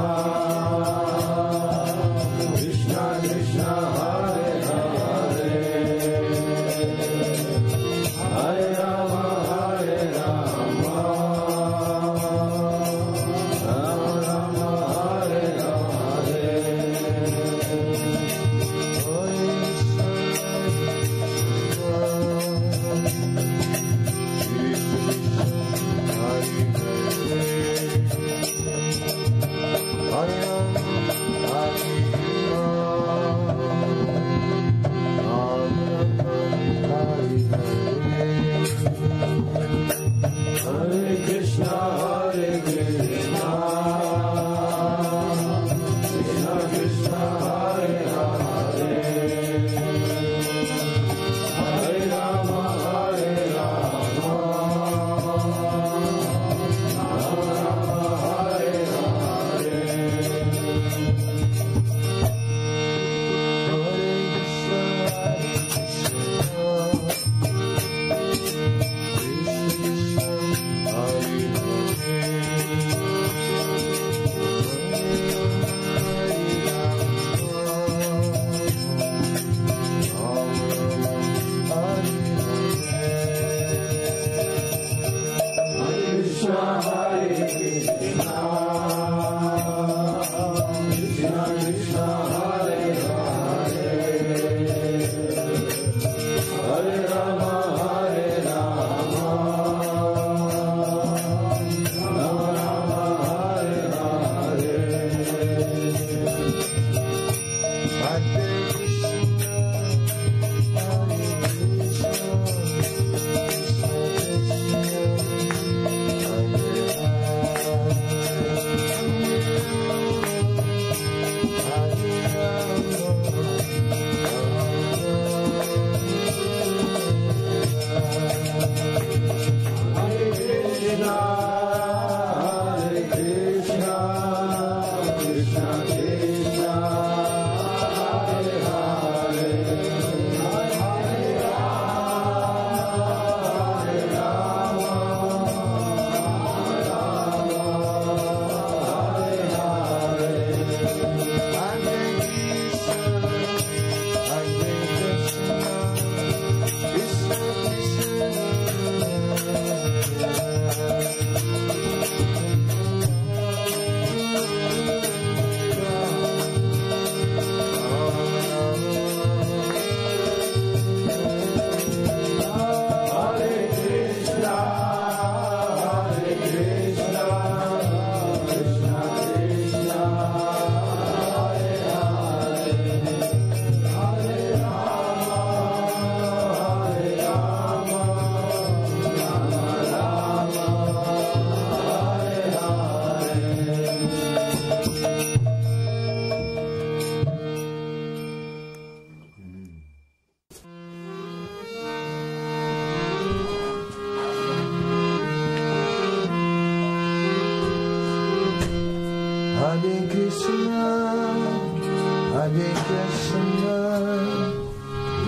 Namah Hare